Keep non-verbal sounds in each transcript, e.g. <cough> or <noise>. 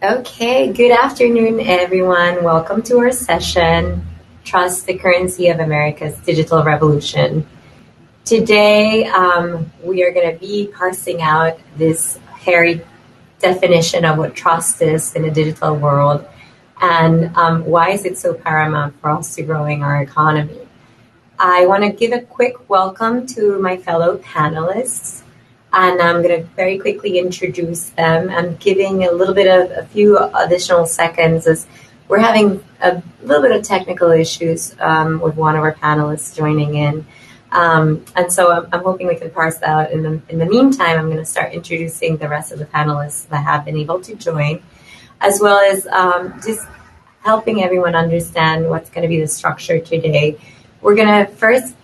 Okay, good afternoon, everyone. Welcome to our session, Trust the Currency of America's Digital Revolution. Today, um, we are going to be parsing out this hairy definition of what trust is in a digital world and um, why is it so paramount for us to growing our economy. I want to give a quick welcome to my fellow panelists and I'm going to very quickly introduce them. I'm giving a little bit of a few additional seconds as we're having a little bit of technical issues um, with one of our panelists joining in. Um, and so I'm, I'm, hoping we can parse that out. In the, in the meantime, I'm going to start introducing the rest of the panelists that have been able to join, as well as um, just helping everyone understand what's going to be the structure today. We're going to first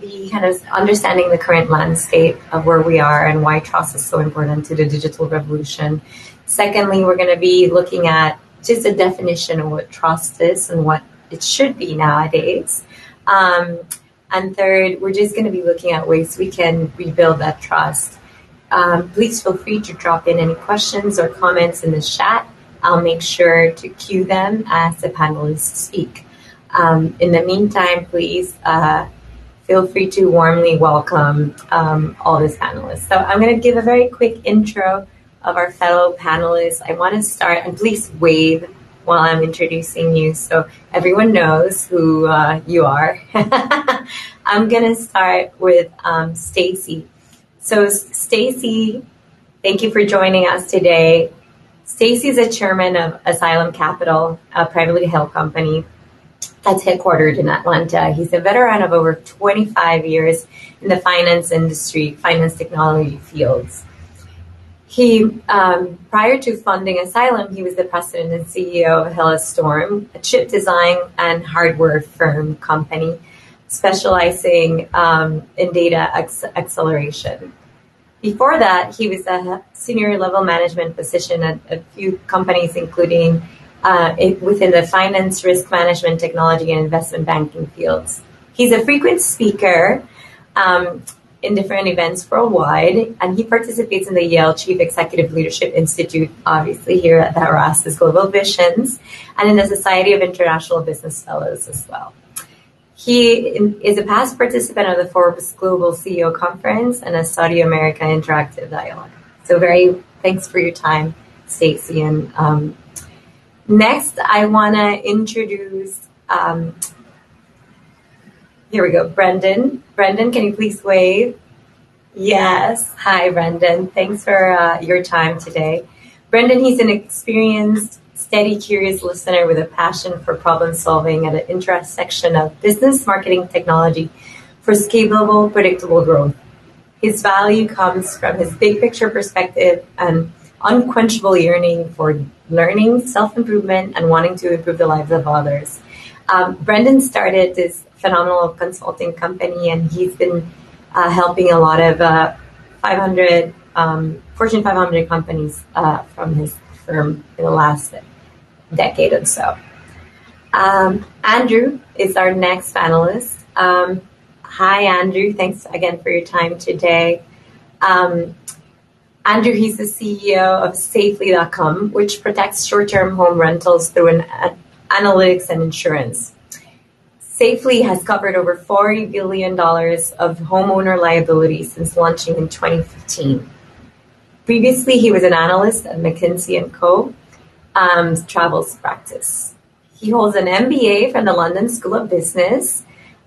be kind of understanding the current landscape of where we are and why trust is so important to the digital revolution. Secondly, we're going to be looking at just a definition of what trust is and what it should be nowadays. Um, and third, we're just going to be looking at ways we can rebuild that trust. Um, please feel free to drop in any questions or comments in the chat. I'll make sure to cue them as the panelists speak. Um, in the meantime, please uh, feel free to warmly welcome um, all these panelists. So I'm going to give a very quick intro of our fellow panelists. I want to start, and please wave while I'm introducing you so everyone knows who uh, you are. <laughs> I'm going to start with um, Stacy. So Stacy, thank you for joining us today. Stacy is a chairman of Asylum Capital, a privately held company that's headquartered in Atlanta. He's a veteran of over 25 years in the finance industry, finance technology fields. He, um, prior to funding Asylum, he was the president and CEO of HellaStorm, a chip design and hardware firm company specializing um, in data ex- acceleration. Before that, he was a senior level management position at a few companies, including uh, within the finance, risk management, technology, and investment banking fields. He's a frequent speaker um, in different events worldwide, and he participates in the Yale Chief Executive Leadership Institute, obviously here at the Horasis Global Visions, and in the Society of International Business Fellows as well. He is a past participant of the Forbes Global CEO Conference and a Saudi America Interactive Dialogue. So, very thanks for your time, Stacy, and um, Next, I want to introduce, um, here we go, Brendon. Brendon, can you please wave? Yes. Hi, Brendon. Thanks for uh, your time today. Brendon, he's an experienced, steady, curious listener with a passion for problem solving at an intersection of business, marketing, technology for scalable, predictable growth. His value comes from his big picture perspective and unquenchable yearning for learning, self improvement, and wanting to improve the lives of others. Um, Brendon started this phenomenal consulting company, and he's been uh, helping a lot of uh, 500 um, Fortune 500 companies uh, from his firm in the last decade or so. Um, Andrew is our next panelist. Um, hi, Andrew. Thanks again for your time today. Andrew, he's the CEO of Safely.com, which protects short term home rentals through an, uh, analytics and insurance. Safely has covered over $40 billion of homeowner liability since launching in 2015. Previously, he was an analyst at McKinsey & Co. Um, travels practice. He holds an MBA from the London School of Business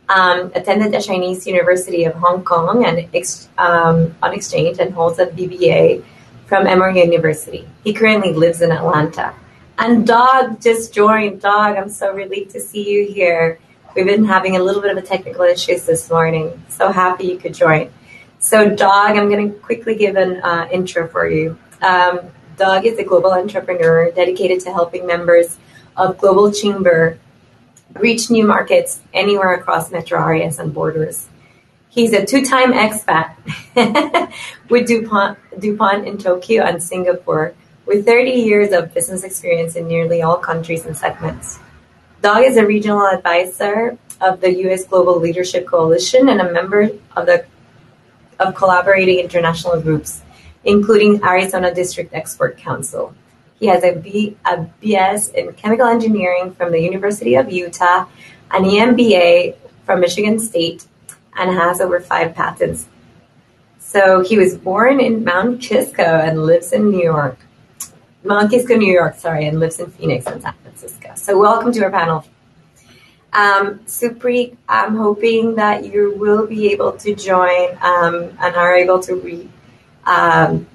um, attended the Chinese University of Hong Kong and ex- um, on exchange and holds a BBA from Emory University. He currently lives in Atlanta. And Doug just joined. Doug, I'm so relieved to see you here. We've been having a little bit of a technical issues this morning. So happy you could join. So, Doug, I'm going to quickly give an uh, intro for you. Um, Doug is a global entrepreneur dedicated to helping members of Global Chamber reach new markets anywhere across metro areas and borders. He's a two-time expat <laughs> with DuPont, DuPont in Tokyo and Singapore, with 30 years of business experience in nearly all countries and segments. Doug is a regional advisor of the U.S. Global Leadership Coalition and a member of the of collaborating international groups, including Arizona District Export Council. He has a, B, a BS in chemical engineering from the University of Utah, an MBA from Michigan State, and has over five patents. So he was born in Mount Kisco and lives in New York. Mount Kisco, New York, sorry, and lives in Phoenix and San Francisco. So welcome to our panel. Um, I'm hoping that you will be able to join um, and are able to re, um,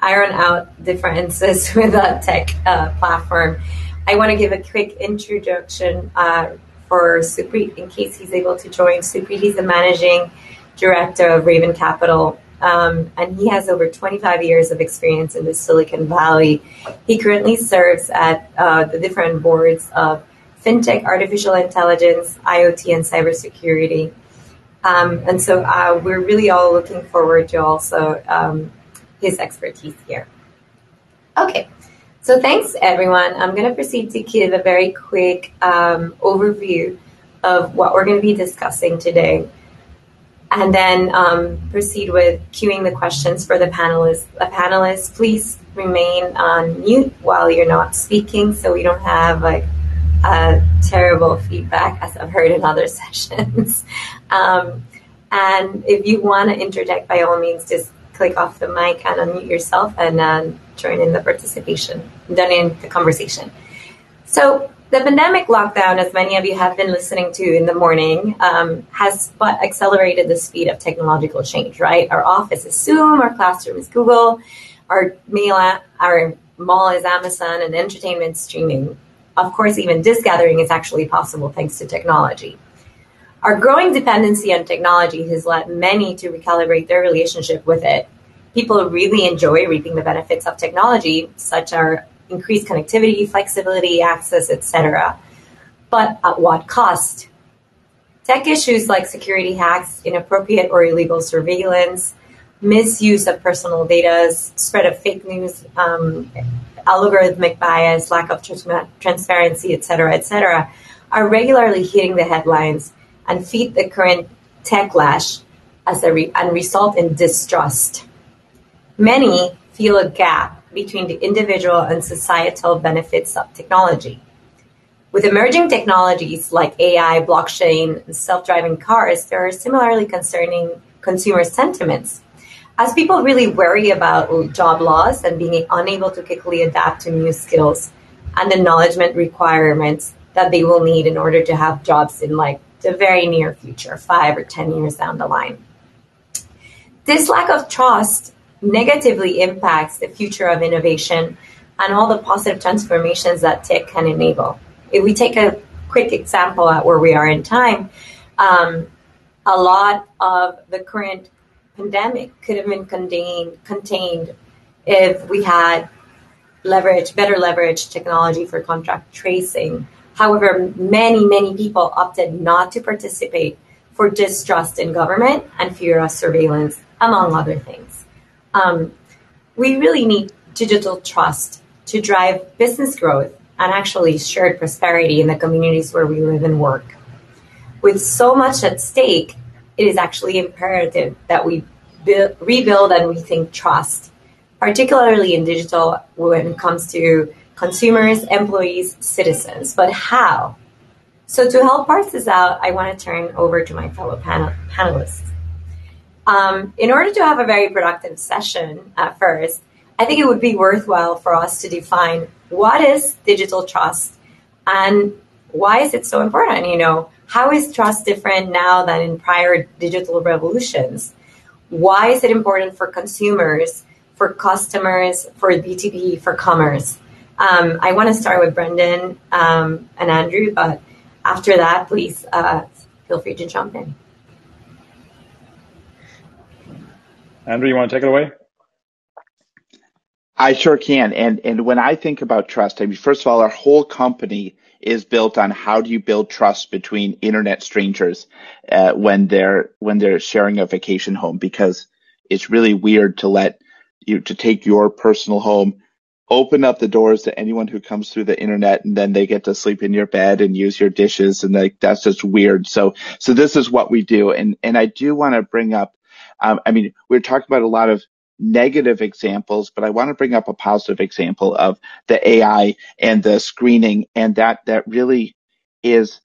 iron out differences <laughs> with a tech uh, platform. I want to give a quick introduction uh, for Supreet in case he's able to join. Supreet, he's the managing director of Raiven Capital, um, and he has over 25 years of experience in the Silicon Valley. He currently serves at uh, the different boards of fintech, artificial intelligence, IoT, and cybersecurity. Um, and so uh, we're really all looking forward to also um, his expertise here. Okay, so thanks everyone. I'm going to proceed to give a very quick um, overview of what we're going to be discussing today. And then um, proceed with queuing the questions for the panelists. The panelists, please remain on mute while you're not speaking so we don't have like uh, terrible feedback as I've heard in other <laughs> sessions. um, and if you want to interject, by all means, just click off the mic and unmute yourself and uh, join in the participation, join in the conversation. So the pandemic lockdown, as many of you have been listening to in the morning, um, has but accelerated the speed of technological change, right? Our office is Zoom, our classroom is Google, our mail, our mall is Amazon, and entertainment streaming of course, even this gathering is actually possible thanks to technology. Our growing dependency on technology has led many to recalibrate their relationship with it. People really enjoy reaping the benefits of technology, such as increased connectivity, flexibility, access, etc. But at what cost? Tech issues like security hacks, inappropriate or illegal surveillance, misuse of personal data, spread of fake news, um, algorithmic bias, lack of transparency, et cetera, et cetera, are regularly hitting the headlines and feed the current tech lash as a re- and result in distrust. Many feel a gap between the individual and societal benefits of technology. With emerging technologies like AI, blockchain, and self driving cars, there are similarly concerning consumer sentiments as people really worry about job loss and being unable to quickly adapt to new skills and acknowledgement requirements that they will need in order to have jobs in like the very near future, five or 10 years down the line. This lack of trust negatively impacts the future of innovation and all the positive transformations that tech can enable. If we take a quick example at where we are in time, um, a lot of the current pandemic could have been contained contained if we had leverage better leverage technology for contact tracing. However, many many people opted not to participate for distrust in government and fear of surveillance, among other things. Um, we really need digital trust to drive business growth and actually shared prosperity in the communities where we live and work. With so much at stake, it is actually imperative that we build, rebuild and rethink trust, particularly in digital when it comes to consumers, employees, citizens. But how? So to help parse this out, I want to turn over to my fellow panel, panelists. Um, in order to have a very productive session at first, I think it would be worthwhile for us to define what is digital trust and why is it so important? You know, how is trust different now than in prior digital revolutions? Why is it important for consumers, for customers, for B2B, for commerce? Um, I want to start with Brendon um, and Andrew, but after that, please uh, feel free to jump in. Andrew, you want to take it away? I sure can. And and when I think about trust, I mean, first of all, our whole company is built on how do you build trust between internet strangers uh, when they're when they're sharing a vacation home because it's really weird to let you to take your personal home open up the doors to anyone who comes through the internet and then they get to sleep in your bed and use your dishes and like that's just weird so so this is what we do and and i do want to bring up um, i mean we're talking about a lot of negative examples, but I want to bring up a positive example of the AI and the screening. And that, that really is,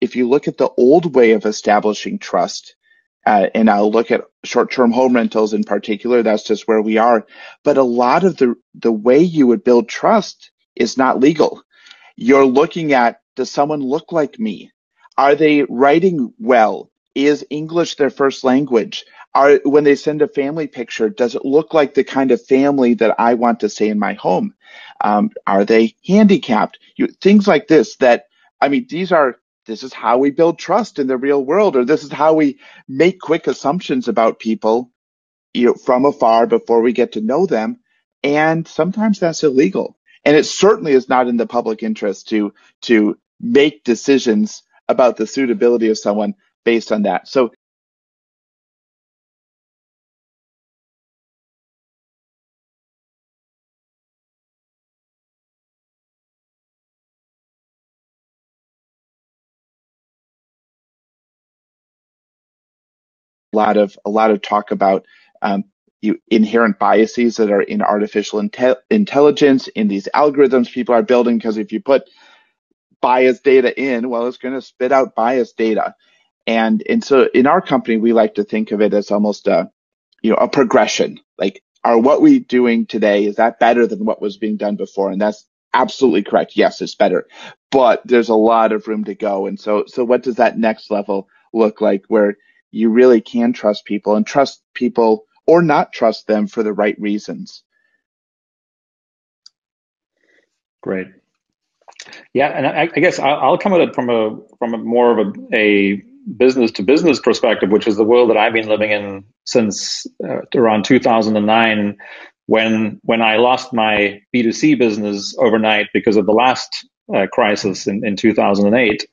if you look at the old way of establishing trust, uh, and I'll look at short-term home rentals in particular. That's just where we are. But a lot of the the way you would build trust is not legal. You're looking at does someone look like me? Are they writing well? Is English their first language? Are when they send a family picture, does it look like the kind of family that I want to stay in my home? Um, are they handicapped? You, things like this. That I mean, these are this is how we build trust in the real world, or this is how we make quick assumptions about people, you know, from afar before we get to know them. And sometimes that's illegal. And it certainly is not in the public interest to, to make decisions about the suitability of someone based on that. So lot of a lot of talk about um, you, inherent biases that are in artificial inte- intelligence in these algorithms people are building because if you put biased data in well it's going to spit out biased data. And and so in our company we like to think of it as almost a you know a progression. Like are what we doing today is that better than what was being done before? And that's absolutely correct. Yes it's better. But there's a lot of room to go. And so so what does that next level look like where you really can trust people and trust people or not trust them for the right reasons. Great. Yeah, and I, I guess I'll come at it from a from a more of a, a business to business perspective, which is the world that I've been living in since uh, around 2009, when when I lost my B2C business overnight because of the last uh, crisis in, in 2008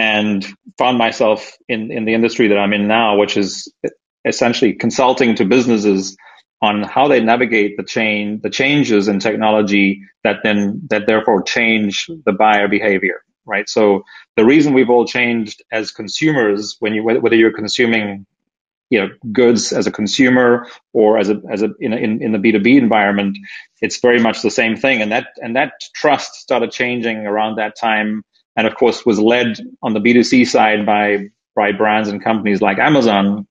and found myself in, in the industry that I'm in now, which is essentially consulting to businesses on how they navigate the chain, the changes in technology that then, that therefore change the buyer behavior, right? So the reason we've all changed as consumers, when you, whether you're consuming, you know, goods as a consumer or as a, as a, in, in, in the B2B environment, it's very much the same thing. And that, and that trust started changing around that time and of course was led on the B2C side by by brands and companies like Amazon.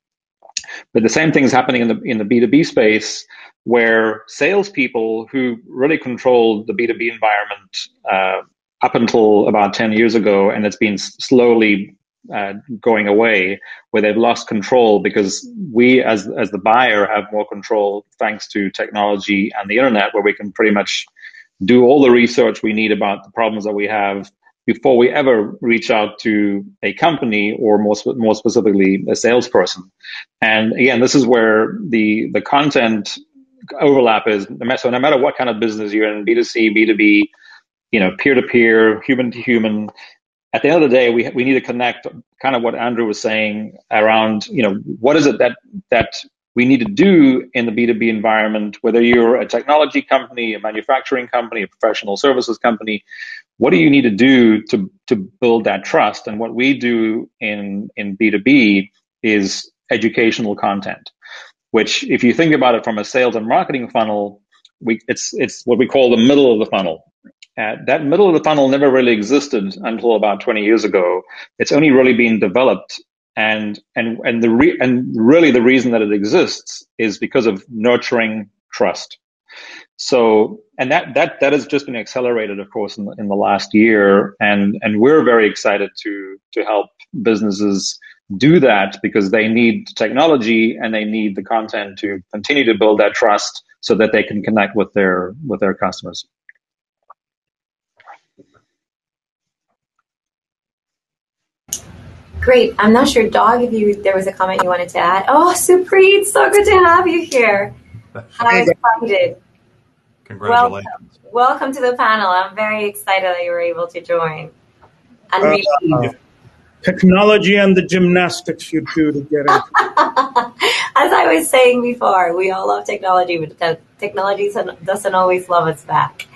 But the same thing is happening in the in the B2B space where salespeople who really controlled the B2B environment uh, up until about 10 years ago, and it's been slowly uh, going away, where they've lost control because we, as as the buyer, have more control thanks to technology and the internet, where we can pretty much do all the research we need about the problems that we have before we ever reach out to a company or more, more specifically a salesperson. And again, this is where the, the content overlap is. So no matter what kind of business you're in, B2C, B2B, you know, peer to peer, human to human, at the end of the day, we, we need to connect kind of what Andrew was saying around, you know, what is it that, that we need to do in the B2B environment, whether you're a technology company, a manufacturing company, a professional services company, what do you need to do to, to build that trust? And what we do in, in B2B is educational content, which if you think about it from a sales and marketing funnel, we, it's, it's what we call the middle of the funnel. Uh, that middle of the funnel never really existed until about 20 years ago. It's only really been developed and, and, and the re- and really the reason that it exists is because of nurturing trust. So, and that, that, that has just been accelerated, of course, in the, in the last year. And, and we're very excited to, to help businesses do that because they need technology and they need the content to continue to build that trust so that they can connect with their, with their customers. Great. I'm not sure, Doug, if you there was a comment you wanted to add. Oh, Supreet, so good to have you here. <laughs> How excited. Congratulations. Welcome. Welcome to the panel. I'm very excited that you were able to join. And uh, really, technology and the gymnastics you do to get it. <laughs> As I was saying before, we all love technology, but technology doesn't always love us back.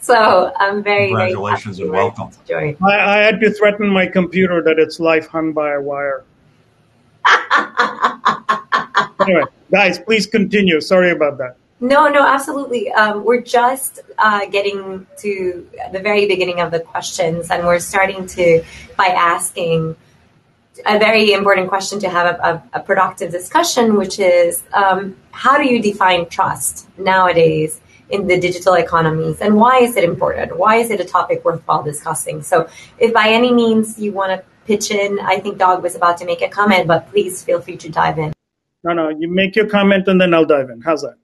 So I'm very, Congratulations very and welcome. Join. I, I had to threaten my computer that its life hung by a wire. <laughs> anyway, guys, please continue. Sorry about that. No, no, absolutely. Um, we're just uh, getting to the very beginning of the questions, and we're starting to by asking a very important question to have a, a, a productive discussion, which is um, how do you define trust nowadays in the digital economies, and why is it important? Why is it a topic worthwhile discussing? So, if by any means you want to pitch in, I think Doug was about to make a comment, but please feel free to dive in. No, no, you make your comment and then I'll dive in. How's that?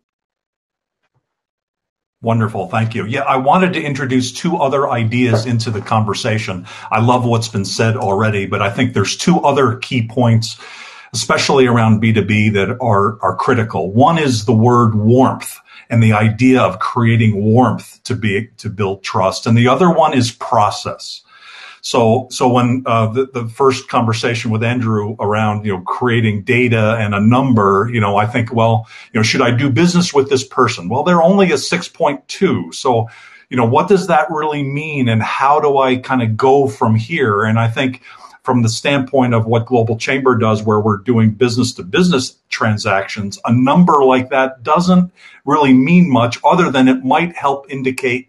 Wonderful. Thank you. Yeah, I wanted to introduce two other ideas into the conversation. I love what's been said already, but I think there's two other key points, especially around B2B that are, are critical. One is the word warmth and the idea of creating warmth to be, to build trust. And the other one is process. So, so when uh, the, the first conversation with Andrew around you know creating data and a number, you know, I think, well, you know, should I do business with this person? Well, they're only a six point two, so you know, what does that really mean, and how do I kind of go from here? And I think from the standpoint of what Global Chamber does, where we're doing business to business transactions, a number like that doesn't really mean much other than it might help indicate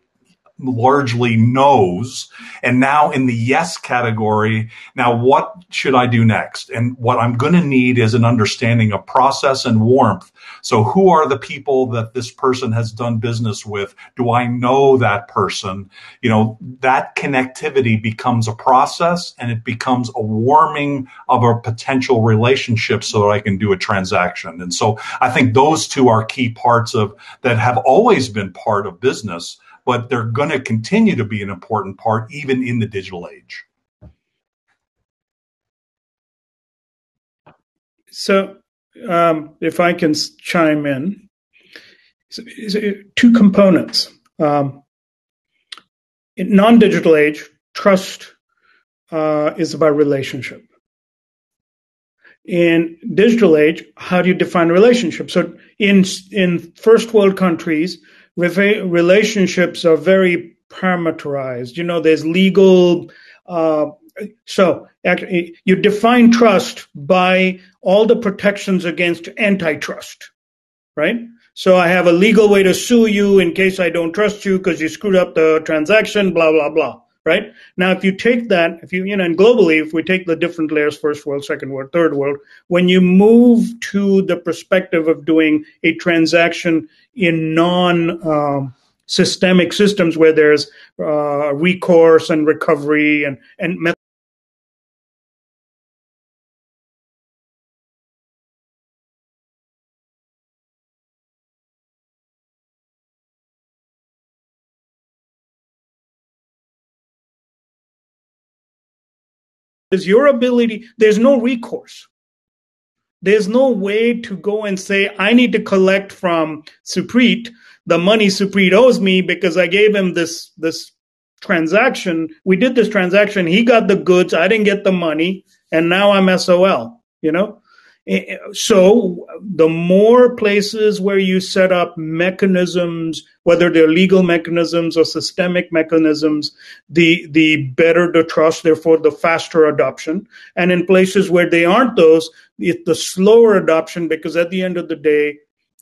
largely knows. And now in the yes category, now what should I do next? And what I'm going to need is an understanding of process and warmth. So who are the people that this person has done business with? Do I know that person? You know, that connectivity becomes a process and it becomes a warming of a potential relationship so that I can do a transaction. And so I think those two are key parts of that have always been part of business but they're going to continue to be an important part even in the digital age. So, um, if I can chime in, two components. Um, in non-digital age, trust uh, is about relationship. In digital age, how do you define relationship? So, in in first world countries, relationships are very parameterized. You know, there's legal. Uh, so you define trust by all the protections against antitrust, right? So I have a legal way to sue you in case I don't trust you because you screwed up the transaction, blah blah blah right? Now, if you take that, if you, you know, and globally, if we take the different layers, first world, second world, third world, when you move to the perspective of doing a transaction in non um, systemic systems where there's uh, recourse and recovery and, and is your ability, there's no recourse. There's no way to go and say, I need to collect from Supreet the money Supreet owes me because I gave him this, this transaction. We did this transaction. He got the goods. I didn't get the money. And now I'm SOL, you know? So the more places where you set up mechanisms, whether they're legal mechanisms or systemic mechanisms, the the better the trust, therefore the faster adoption. And in places where they aren't those, it's the slower adoption because at the end of the day,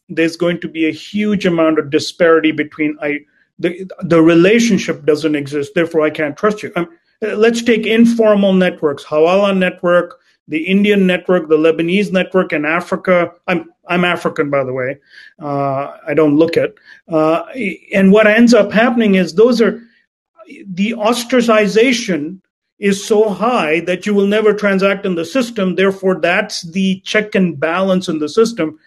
there's going to be a huge amount of disparity between I the the relationship doesn't exist, therefore I can't trust you. Um, let's take informal networks, Hawala network the Indian network, the Lebanese network in Africa. I'm I'm African, by the way. Uh, I don't look it. Uh, and what ends up happening is those are the ostracization is so high that you will never transact in the system. Therefore, that's the check and balance in the system.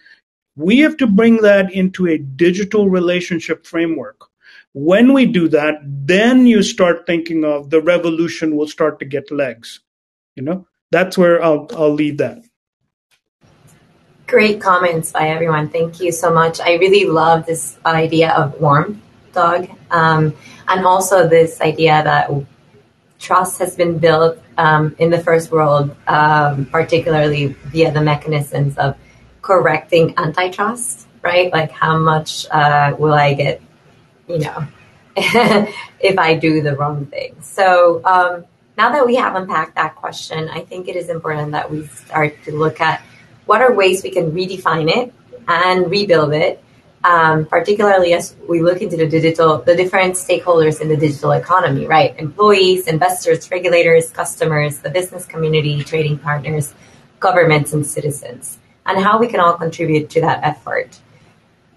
We have to bring that into a digital relationship framework. When we do that, then you start thinking of the revolution will start to get legs. You know, that's where I'll I'll leave that. Great comments by everyone. Thank you so much. I really love this idea of warm Doug, um, and also this idea that trust has been built um, in the first world, um, particularly via the mechanisms of correcting antitrust. Right, like how much uh, will I get, you know, <laughs> if I do the wrong thing. So um, now that we have unpacked that question, I think it is important that we start to look at what are ways we can redefine it and rebuild it, um, particularly as we look into the digital, the different stakeholders in the digital economy, right? Employees, investors, regulators, customers, the business community, trading partners, governments, and citizens, and how we can all contribute to that effort.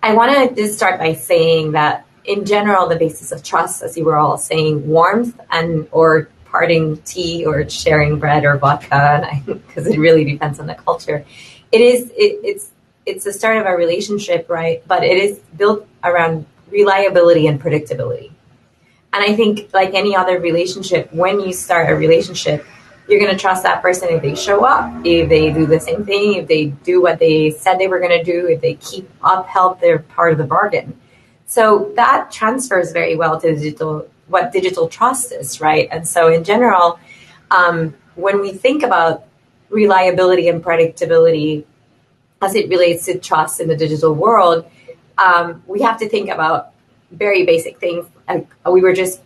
I want to just start by saying that in general, the basis of trust, as you were all saying, warmth and or parting tea or sharing bread or vodka, because <laughs> it really depends on the culture. It is it, it's it's the start of our relationship, right? But it is built around reliability and predictability. And I think, like any other relationship, when you start a relationship, you're going to trust that person if they show up, if they do the same thing, if they do what they said they were going to do, if they keep upheld their part of the bargain. So that transfers very well to digital, what digital trust is, right? And so in general, um, when we think about reliability and predictability as it relates to trust in the digital world, um, we have to think about very basic things. And we were just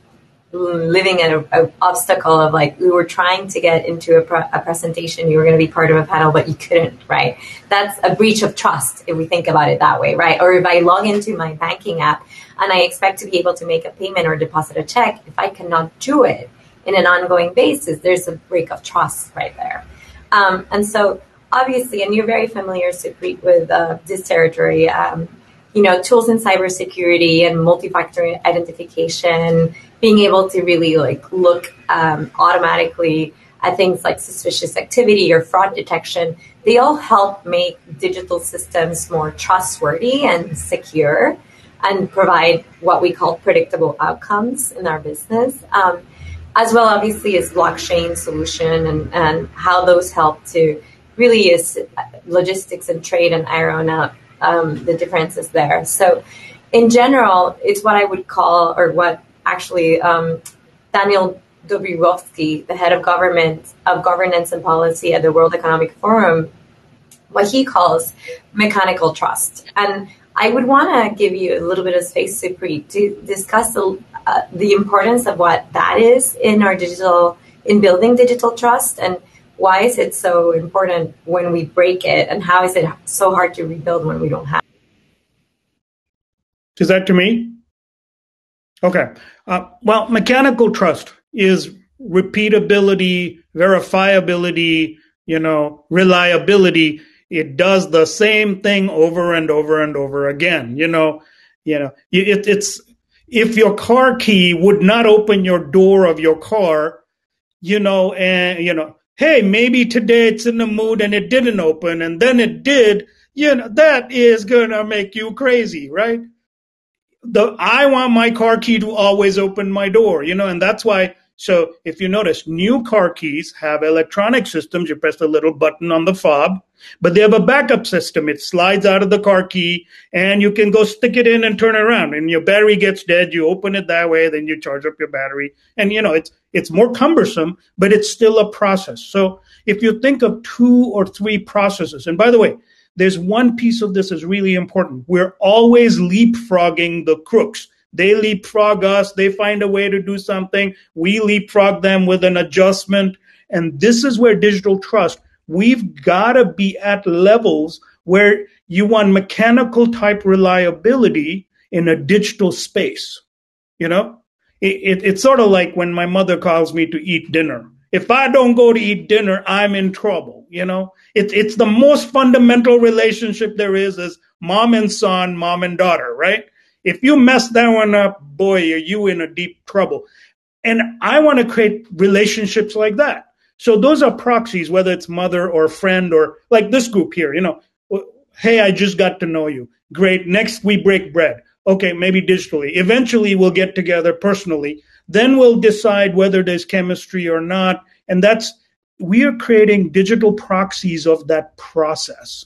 living in an obstacle of like we were trying to get into a, a presentation you were going to be part of a panel but you couldn't right? That's a breach of trust if we think about it that way right? Or if i log into my banking app and i expect to be able to make a payment or deposit a check if i cannot do it in an ongoing basis there's a break of trust right there. Um, and so obviously and you're very familiar Supreet, with uh, this territory um, you know tools in cybersecurity and multi-factor identification being able to really like look um, automatically at things like suspicious activity or fraud detection, they all help make digital systems more trustworthy and secure and provide what we call predictable outcomes in our business. Um, as well, obviously, as blockchain solution and, and how those help to really is logistics and trade and iron out um, the differences there. So, in general, it's what I would call, or what actually um, Daniel Dobrygowski, the head of government of governance and policy at the World Economic Forum, what he calls mechanical trust. And I would want to give you a little bit of space, Supreet, to discuss the, uh, the importance of what that is in our digital, in building digital trust, and why is it so important when we break it, and how is it so hard to rebuild when we don't have. Is that to me? Okay. Uh, well, mechanical trust is repeatability, verifiability, you know, reliability. It does the same thing over and over and over again. You know, you know, it, it's if your car key would not open your door of your car, you know, and you know, hey, maybe today it's in the mood and it didn't open, and then it did. You know, that is gonna make you crazy, right? the I want my car key to always open my door, you know, and that's why. So if you notice, new car keys have electronic systems. You press a little button on the fob, but they have a backup system. It slides out of the car key, and you can go stick it in and turn around. And your battery gets dead. You open it that way, then you charge up your battery. And you know, it's it's more cumbersome, but it's still a process. So if you think of two or three processes, and by the way, there's one piece of this is really important. We're always leapfrogging the crooks. They leapfrog us, they find a way to do something, we leapfrog them with an adjustment. And this is where digital trust, we've got to be at levels where you want mechanical type reliability in a digital space. You know, it, it, it's sort of like when my mother calls me to eat dinner. If I don't go to eat dinner, I'm in trouble. You know, it's it's the most fundamental relationship there is is mom and son, mom and daughter, right? If you mess that one up, boy, are you in a deep trouble. And I want to create relationships like that. So those are proxies, whether it's mother or friend or like this group here, you know, hey, I just got to know you. Great. Next we break bread. Okay, maybe digitally. Eventually we'll get together personally. Then we'll decide whether there's chemistry or not. And that's we are creating digital proxies of that process.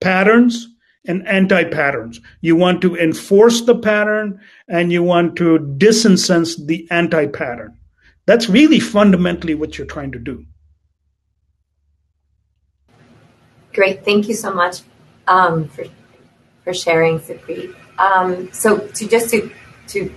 Patterns and anti patterns. You want to enforce the pattern and you want to disincense the anti pattern. That's really fundamentally what you're trying to do. Great. Thank you so much um, for, for sharing, Supreet. Um, so to just to, to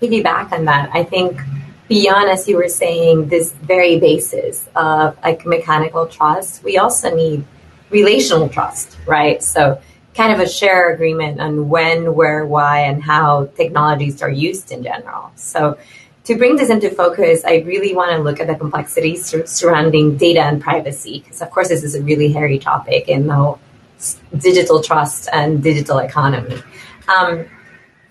piggyback on that, I think beyond, as you were saying, this very basis of like mechanical trust, we also need relational trust, right? So kind of a share agreement on when, where, why, and how technologies are used in general. So to bring this into focus, I really want to look at the complexities surrounding data and privacy, because of course this is a really hairy topic in the whole digital trust and digital economy. Um,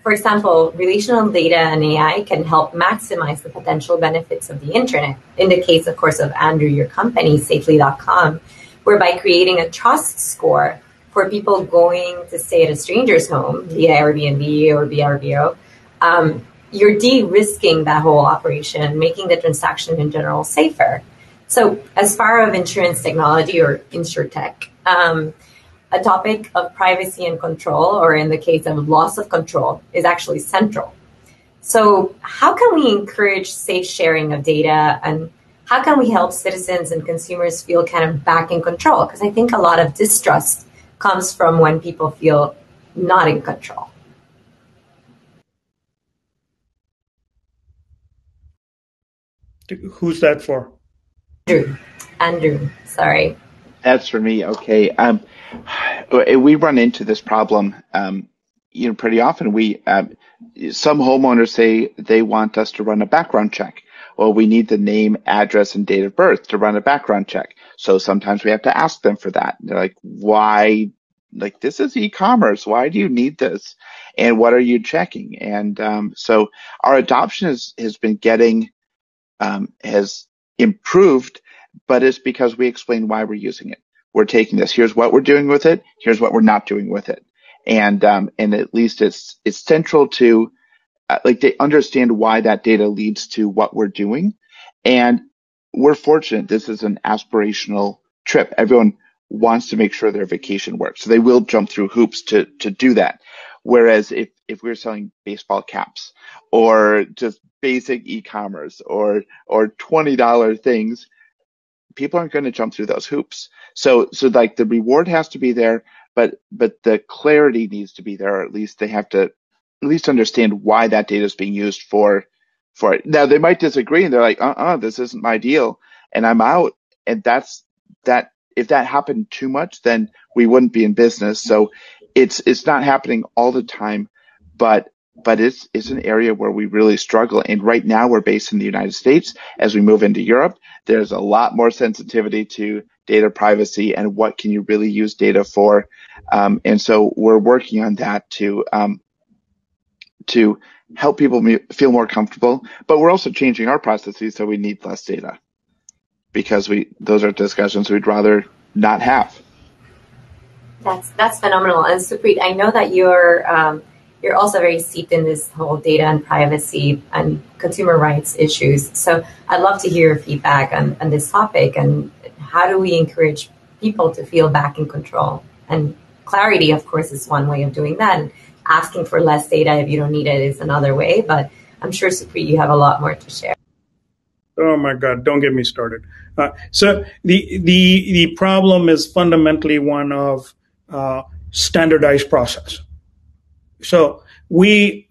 for example, relational data and AI can help maximize the potential benefits of the internet. In the case, of course, of Andrew, your company, safely.com, whereby creating a trust score for people going to stay at a stranger's home via Airbnb or VRBO, um, you're de-risking that whole operation, making the transaction in general safer. So, as far as insurance technology or insurtech, um, a topic of privacy and control, or in the case of loss of control, is actually central. So, how can we encourage safe sharing of data and how can we help citizens and consumers feel kind of back in control? Because I think a lot of distrust comes from when people feel not in control. Who's that for? Andrew. Andrew, sorry. That's for me. Okay. Um, we run into this problem, um, you know, pretty often. We um, some homeowners say they want us to run a background check. Well, we need the name, address, and date of birth to run a background check. So sometimes we have to ask them for that. They're like, "Why? Like this is e-commerce. Why do you need this? And what are you checking?" And um, so our adoption has has been getting um, has improved, but it's because we explain why we're using it. We're taking this. Here's what we're doing with it. Here's what we're not doing with it. And um, and at least it's it's central to Uh, like they understand why that data leads to what we're doing. And we're fortunate. This is an aspirational trip. Everyone wants to make sure their vacation works, so they will jump through hoops to to do that. Whereas if if we're selling baseball caps or just basic e-commerce or or $20 things, people aren't going to jump through those hoops. So so like the reward has to be there, but but the clarity needs to be there, or at least they have to at least understand why that data is being used for for it. Now they might disagree and they're like, uh uh this isn't my deal and I'm out. And that's that if that happened too much, then we wouldn't be in business. So it's it's not happening all the time, but but it's it's an area where we really struggle. And right now we're based in the United States. As we move into Europe, there's a lot more sensitivity to data privacy and what can you really use data for. Um, and so we're working on that to um, to help people feel more comfortable. But we're also changing our processes so we need less data because we those are discussions we'd rather not have. That's that's phenomenal. And Supreet, I know that you're um, you're also very steeped in this whole data and privacy and consumer rights issues. So I'd love to hear your feedback on, on this topic and how do we encourage people to feel back in control? And clarity, of course, is one way of doing that. Asking for less data if you don't need it is another way. But I'm sure, Supreet, you have a lot more to share. Oh my God! Don't get me started. Uh, so the the the problem is fundamentally one of uh, standardized process. So we,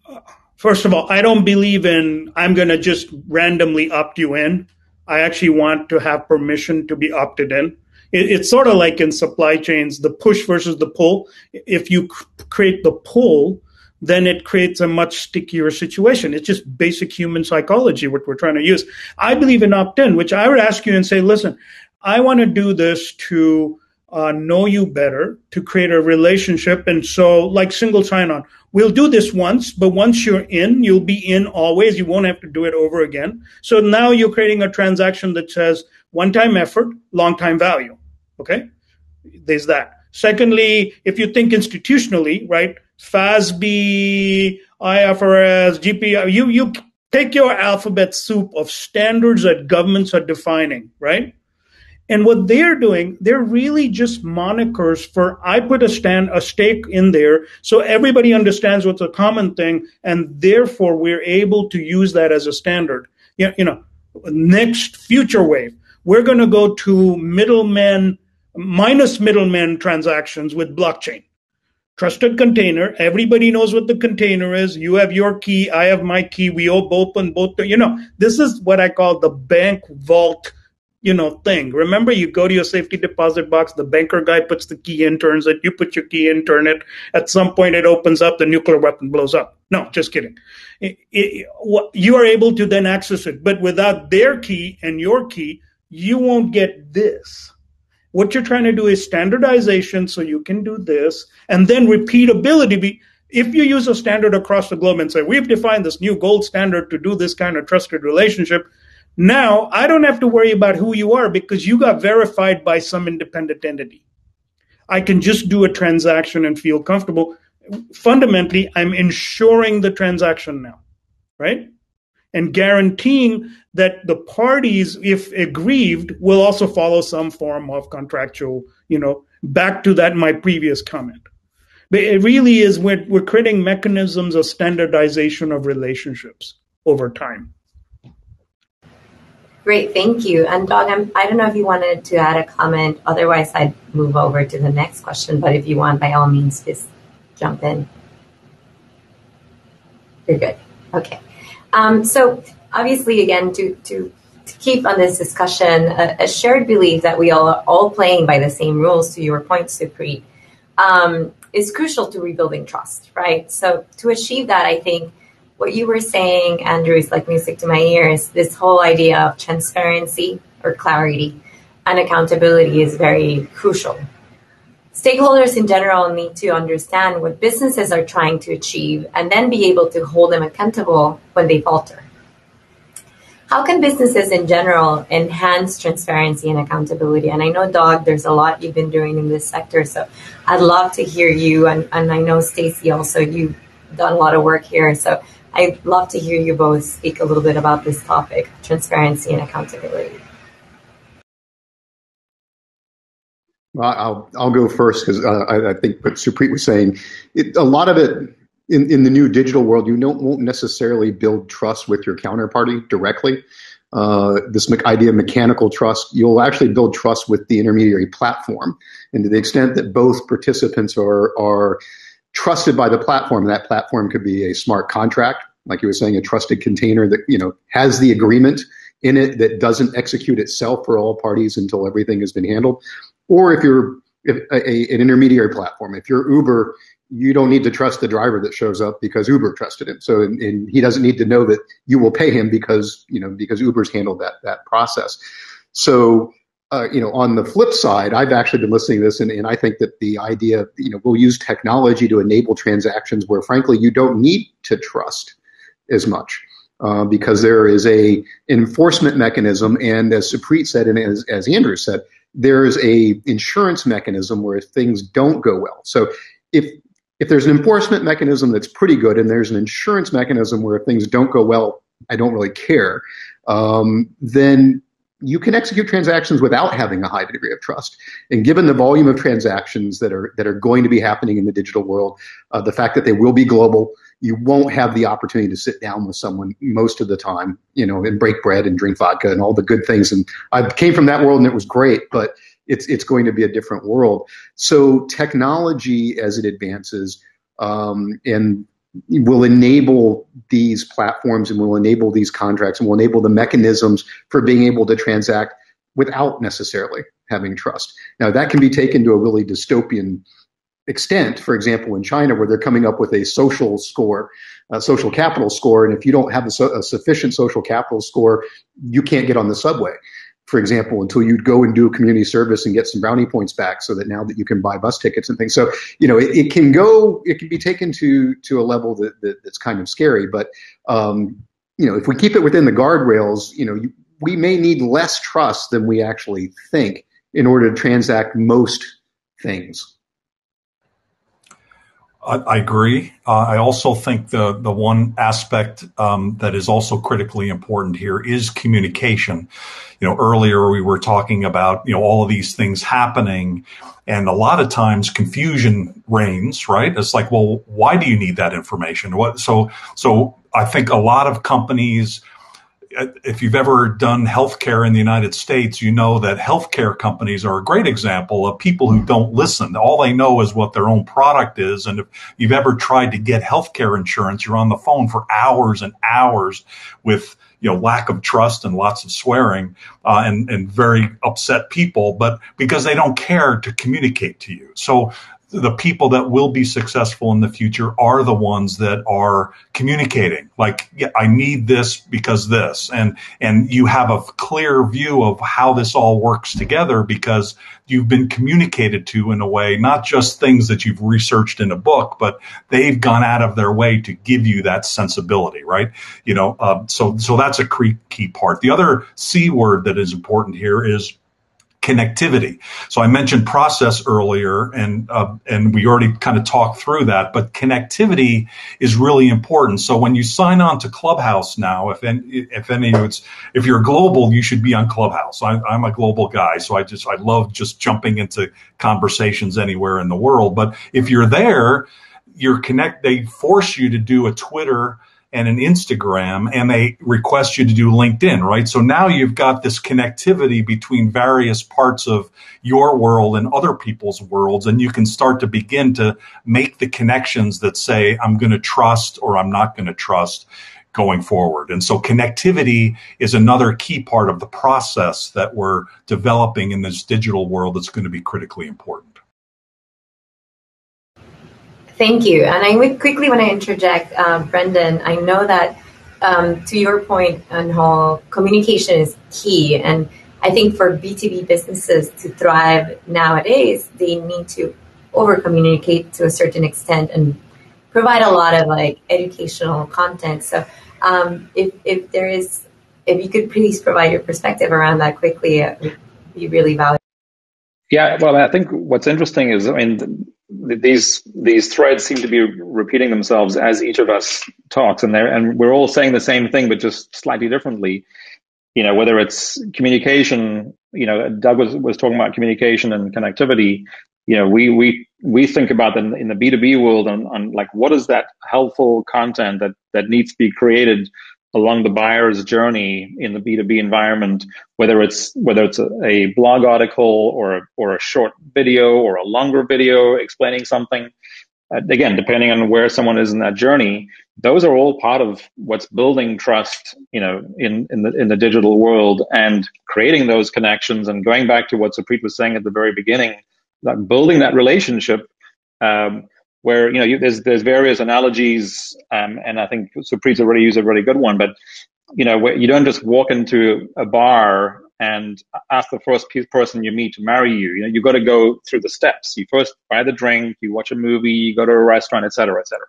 first of all, I don't believe in I'm going to just randomly opt you in. I actually want to have permission to be opted in. It, it's sort of like in supply chains, the push versus the pull. If you c- create the pull, then it creates a much stickier situation. It's just basic human psychology, what we're trying to use. I believe in opt in, which I would ask you and say, listen, I want to do this to uh, know you better, to create a relationship. And so, like single sign on, we'll do this once, but once you're in, you'll be in always. You won't have to do it over again. So now you're creating a transaction that says one time effort, long time value. Okay. There's that. Secondly, if you think institutionally, right, FASB, IFRS, GPI, you, you take your alphabet soup of standards that governments are defining, right? And what they're doing, they're really just monikers for I put a stand a stake in there so everybody understands what's a common thing, and therefore we're able to use that as a standard. You know, next future wave, we're going to go to middlemen minus middlemen transactions with blockchain. Trusted container. Everybody knows what the container is. You have your key. I have my key. We open both. You know, this is what I call the bank vault you know thing. Remember, you go to your safety deposit box, the banker guy puts the key in, turns it, you put your key in, turn it. At some point, it opens up, the nuclear weapon blows up. No, just kidding. It, it, you are able to then access it, but without their key and your key, you won't get this. What you're trying to do is standardization so you can do this, and then repeatability. If you use a standard across the globe and say, we've defined this new gold standard to do this kind of trusted relationship, now I don't have to worry about who you are because you got verified by some independent entity. I can just do a transaction and feel comfortable. Fundamentally, I'm ensuring the transaction now, right? And guaranteeing that the parties, if aggrieved, will also follow some form of contractual, you know, back to that my previous comment. But it really is we're, we're creating mechanisms of standardization of relationships over time. Great, thank you. And Doug, I'm, I do not know if you wanted to add a comment. Otherwise, I'd move over to the next question. But if you want, by all means, just jump in. You're good. Okay. Um, so obviously, again, to, to, to keep on this discussion, a, a, shared belief that we all are all playing by the same rules, to your point, Supreet, um, is crucial to rebuilding trust, right? So to achieve that, I think what you were saying, Andrew, is like music to my ears. This whole idea of transparency or clarity and accountability is very crucial. Stakeholders in general need to understand what businesses are trying to achieve and then be able to hold them accountable when they falter. How can businesses in general enhance transparency and accountability? And I know, Doug, there's a lot you've been doing in this sector, so I'd love to hear you. And, and I know, Stacy, also, you've done a lot of work here. So I'd love to hear you both speak a little bit about this topic transparency and accountability. Well, I'll I'll go first because uh, I, I, think what Supreet was saying, it, a lot of it in, in the new digital world, you don't won't necessarily build trust with your counterparty directly. Uh, this idea of mechanical trust, you'll actually build trust with the intermediary platform, and to the extent that both participants are are trusted by the platform, that platform could be a smart contract, like you were saying, a trusted container that you know has the agreement in it that doesn't execute itself for all parties until everything has been handled. Or if you're if a, a, an intermediary platform, if you're Uber, you don't need to trust the driver that shows up because Uber trusted him. So and, and he doesn't need to know that you will pay him because you know because Uber's handled that that process. So uh, you know, on the flip side, I've actually been listening to this, and, and I think that the idea, you know, we'll use technology to enable transactions where, frankly, you don't need to trust as much. Uh, because there is a enforcement mechanism, and as Supreet said, and as, as Andrew said, there is a insurance mechanism where things don't go well. So if if there's an enforcement mechanism that's pretty good, and there's an insurance mechanism where things don't go well, I don't really care. Um, then you can execute transactions without having a high degree of trust. And given the volume of transactions that are that are going to be happening in the digital world, uh, the fact that they will be global, you won't have the opportunity to sit down with someone most of the time, you know, and break bread and drink vodka and all the good things. And I came from that world and it was great, but it's it's going to be a different world. So technology as it advances um, and will enable these platforms and will enable these contracts and will enable the mechanisms for being able to transact without necessarily having trust. Now, that can be taken to a really dystopian extent. For example, in China, where they're coming up with a social score, a social capital score, and if you don't have a, a sufficient social capital score, you can't get on the subway for example, until you'd go and do a community service and get some brownie points back so that now that you can buy bus tickets and things. So, you know, it, it can go, it can be taken to, to a level that, that that's kind of scary. But, um, you know, if we keep it within the guardrails, you know, you, we may need less trust than we actually think in order to transact most things. I, I agree. Uh, I also think the the one aspect um, that is also critically important here is communication. You know, earlier we were talking about you know all of these things happening, and a lot of times confusion reigns. Right? It's like, well, why do you need that information? What? So so I think a lot of companies if you've ever done healthcare in the United States, you know that healthcare companies are a great example of people who don't listen. All they know is what their own product is. And if you've ever tried to get healthcare insurance, you're on the phone for hours and hours with you know lack of trust and lots of swearing uh, and and very upset people, but because they don't care to communicate to you. So the people that will be successful in the future are the ones that are communicating like yeah, i need this because this. And and you have a clear view of how this all works together because you've been communicated to in a way not just things that you've researched in a book but they've gone out of their way to give you that sensibility right? You know uh, so so that's a key part. The other c word that is important here is connectivity. So I mentioned process earlier, and uh, and we already kind of talked through that. But connectivity is really important. So when you sign on to Clubhouse now, if any, if any, of it's if you're global, you should be on Clubhouse. I, I'm a global guy, so I just I love just jumping into conversations anywhere in the world. But if you're there, you're connect. They force you to do a Twitter and an Instagram and they request you to do LinkedIn, right? So now you've got this connectivity between various parts of your world and other people's worlds. And you can start to begin to make the connections that say, I'm going to trust or I'm not going to trust going forward. And so connectivity is another key part of the process that we're developing in this digital world that's going to be critically important. Thank you. And I would quickly want to interject, uh, Brendon. I know that um, to your point on how communication is key. And I think for B2B businesses to thrive nowadays, they need to over communicate to a certain extent and provide a lot of like educational content. So um, if, if there is, if you could please provide your perspective around that quickly, it would be really valuable. Yeah, well, I think what's interesting is, I mean, these these threads seem to be repeating themselves as each of us talks, and they and we're all saying the same thing, but just slightly differently. You know, whether it's communication, you know, Doug was was talking about communication and connectivity. You know, we we we think about them in the B two B world on, on like what is that helpful content that that needs to be created along the buyer's journey in the B2B environment, whether it's whether it's a, a, blog article or a, or a short video or a longer video explaining something. Uh, again, depending on where someone is in that journey, those are all part of what's building trust, you know, in, in the in the digital world and creating those connections and going back to what Supreet was saying at the very beginning, like building that relationship um, where you know you, there's there's various analogies, um, and I think Supreet's already used a really good one. But you know, you don't just walk into a bar and ask the first person you meet to marry you. You know, you got to go through the steps. You first buy the drink, you watch a movie, you go to a restaurant, et cetera, et cetera.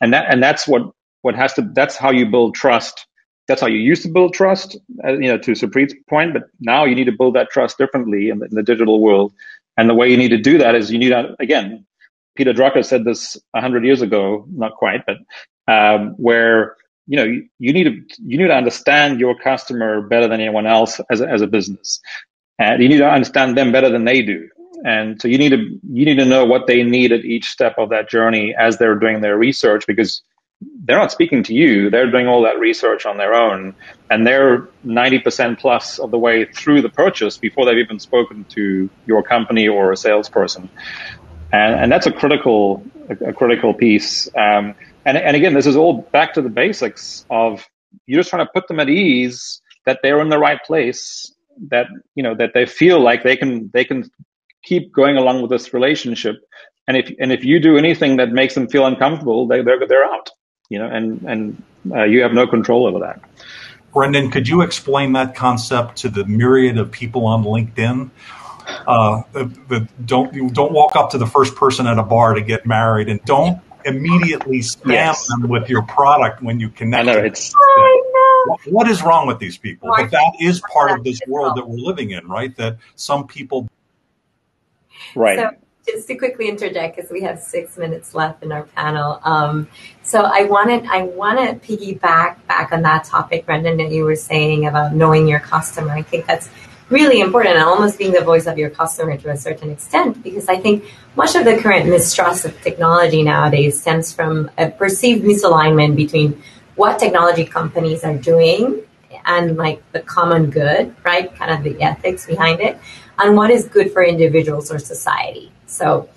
And that and that's what what has to. That's how you build trust. That's how you used to build trust, uh, you know, to Supreet's point. But now you need to build that trust differently in the, in the digital world. And the way you need to do that is you need to, again, Peter Drucker said this a hundred years ago, not quite, but um, where you know you, you, need to you need to understand your customer better than anyone else as a, as a business, and you need to understand them better than they do. And so you need to you need to know what they need at each step of that journey as they're doing their research because they're not speaking to you. They're doing all that research on their own, and they're 90% plus of the way through the purchase before they've even spoken to your company or a salesperson and, and that's a critical a, a critical piece. Um, and and again, this is all back to the basics of you're just trying to put them at ease that they're in the right place, that you know that they feel like they can they can keep going along with this relationship. And if and if you do anything that makes them feel uncomfortable, they they're they're out. You know, and and uh, you have no control over that. Brendon, could you explain that concept to the myriad of people on LinkedIn uh, the, don't don't walk up to the first person at a bar to get married, and don't immediately spam yes. them with your product when you connect. I know it's. What, what is wrong with these people? But that is part of this world that we're living in, right? That some people. Right. So, just to quickly interject, because we have six minutes left in our panel. Um, so I wanted I want to piggyback back on that topic, Brendon, that you were saying about knowing your customer. I think that's really important and almost being the voice of your customer to a certain extent because I think much of the current mistrust of technology nowadays stems from a perceived misalignment between what technology companies are doing and like the common good, right? Kind of the ethics behind it, and what is good for individuals or society. So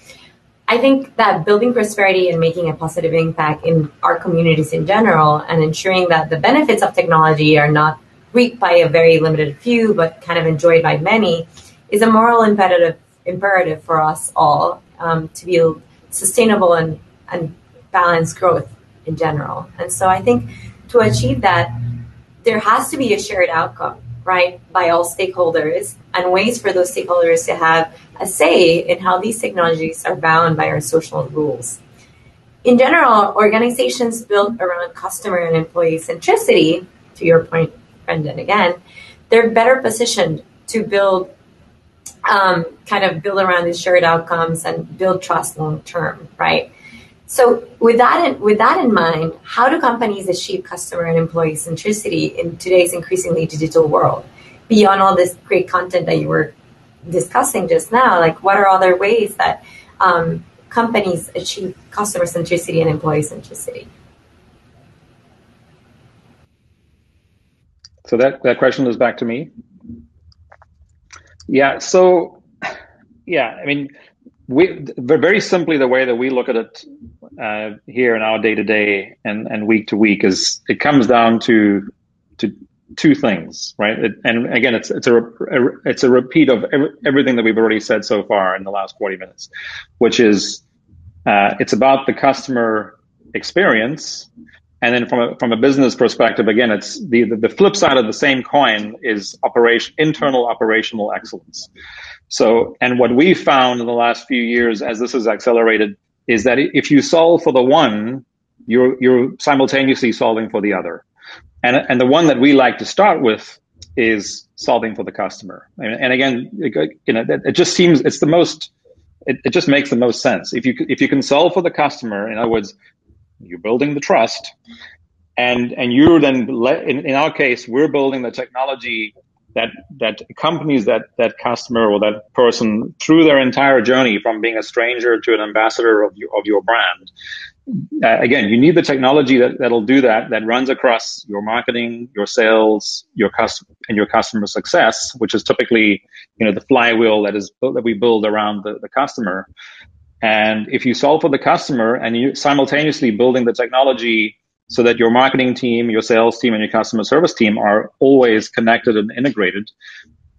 I think that building prosperity and making a positive impact in our communities in general and ensuring that the benefits of technology are not reaped by a very limited few, but kind of enjoyed by many, is a moral imperative, imperative for us all um, to build sustainable and, and balanced growth in general. And so I think to achieve that, there has to be a shared outcome, right, by all stakeholders and ways for those stakeholders to have a say in how these technologies are bound by our social rules. In general, organizations built around customer and employee centricity, to your point, Brendon, again, they're better positioned to build, um, kind of build around these shared outcomes and build trust long term, right? So with that in, with that in mind, how do companies achieve customer and employee centricity in today's increasingly digital world? Beyond all this great content that you were discussing just now, like what are other ways that um, companies achieve customer centricity and employee centricity? So that, that question is back to me. Yeah. So, yeah, I mean, we very simply the way that we look at it uh, here in our day to day and and week to week is it comes down to to two things, right? It, and again, it's it's a, it's a repeat of every, everything that we've already said so far in the last forty minutes, which is uh, it's about the customer experience, and then from a from a business perspective, again, it's the, the the flip side of the same coin is operation internal operational excellence. So, and what we found in the last few years as this has accelerated is that if you solve for the one, you're, you're simultaneously solving for the other. And, and the one that we like to start with is solving for the customer. And, and again, it, you know, it, it, just seems it's the most, it, it just makes the most sense. If you, if you can solve for the customer, in other words, you're building the trust and, and you're then, in, in our case, we're building the technology that that accompanies that that customer or that person through their entire journey from being a stranger to an ambassador of your, of your brand. Uh, again, you need the technology that, that'll do that, that runs across your marketing, your sales, your customer, and your customer success, which is typically, you know, the flywheel that is that we build around the, the customer. And if you solve for the customer and you simultaneously building the technology so that your marketing team, your sales team, and your customer service team are always connected and integrated.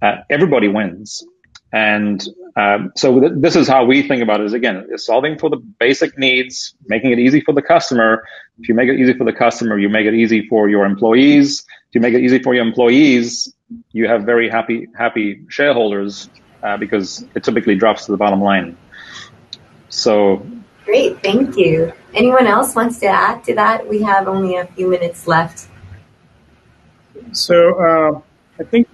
Uh, everybody wins. And um, so th- this is how we think about it is again, solving for the basic needs, making it easy for the customer. If you make it easy for the customer, you make it easy for your employees. If you make it easy for your employees, you have very happy, happy shareholders uh, because it typically drops to the bottom line. So Great, thank you. Anyone else wants to add to that? We have only a few minutes left. So uh, I think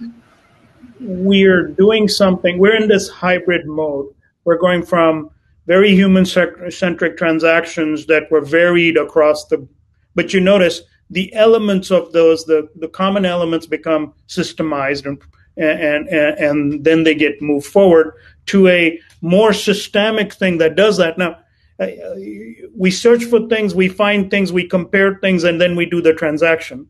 we're doing something. We're in this hybrid mode. We're going from very human centric transactions that were varied across the, but you notice the elements of those, the, the common elements become systemized and, and, and, and then they get moved forward to a more systemic thing that does that. Now, uh, we search for things, we find things, we compare things, and then we do the transaction.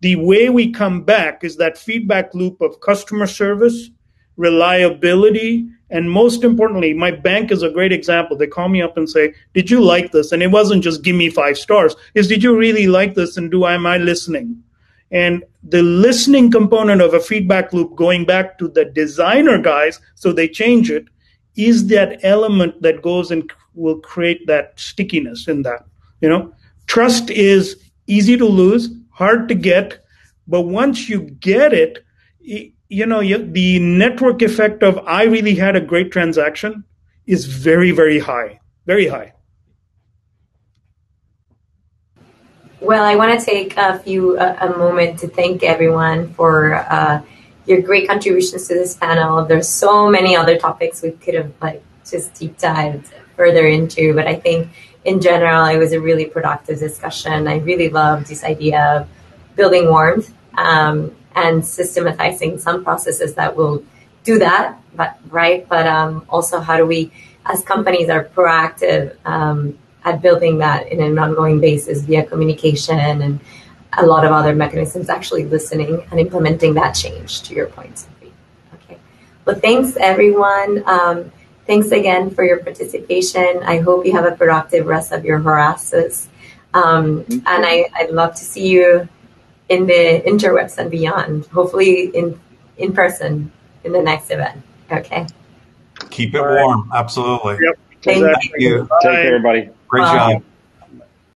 The way we come back is that feedback loop of customer service, reliability, and most importantly, my bank is a great example. They call me up and say, Did you like this? And it wasn't just give me five stars, is did you really like this? And do I am I listening? And the listening component of a feedback loop going back to the designer guys, so they change it, is that element that goes and will create that stickiness in that. You know, trust is easy to lose, hard to get, but once you get it, you know, the network effect of I really had a great transaction is very, very high, very high. Well, I want to take a few uh, a moment to thank everyone for uh, your great contributions to this panel. There's so many other topics we could have like just deep dived further into. But I think in general, it was a really productive discussion. I really loved this idea of building warmth um, and systematizing some processes that will do that, but right. But um, also, how do we, as companies, are proactive um, at building that in an ongoing basis via communication and a lot of other mechanisms actually listening and implementing that change to your point, Sophie. Okay. Well, thanks everyone. Um, thanks again for your participation. I hope you have a productive rest of your Horasis. Um, and I, I'd love to see you in the interwebs and beyond, hopefully in, in person in the next event. Okay. Keep it warm. Absolutely. Yep. Thank Exactly. you. Take care, everybody. Great job.